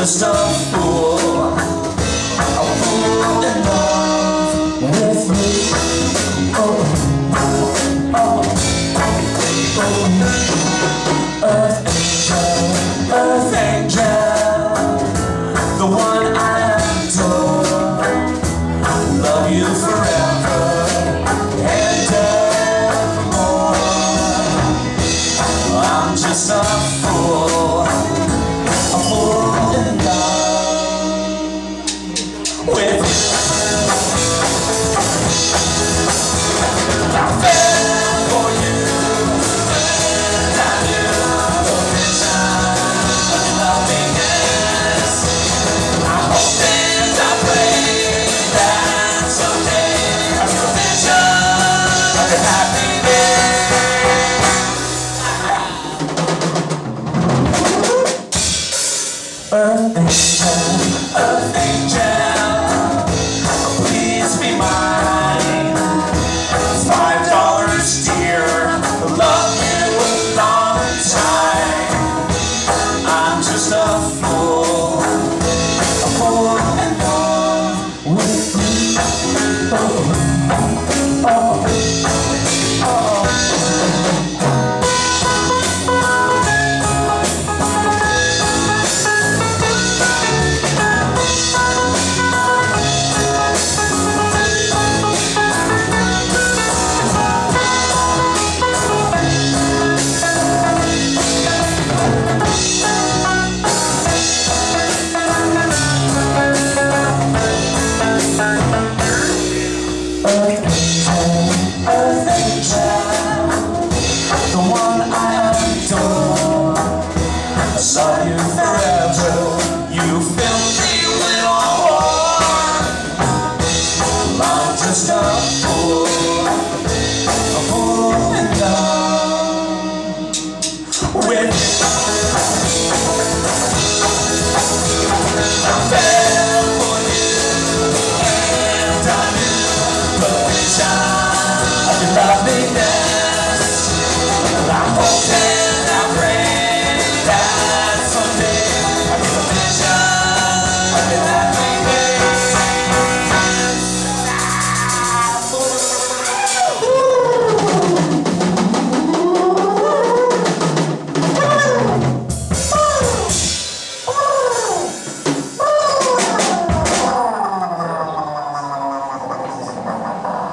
just a fool A fool that love with me Oh, oh, oh, oh. Earth, shine, earth, Earth angel, Earth angel.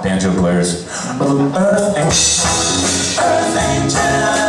banjo players. Earth Angel. Earth Angel.